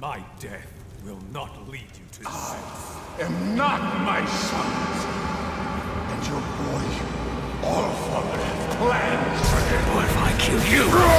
My death will not lead you to I am not my sons. And your boy, All Father, have plans for. What if I kill you?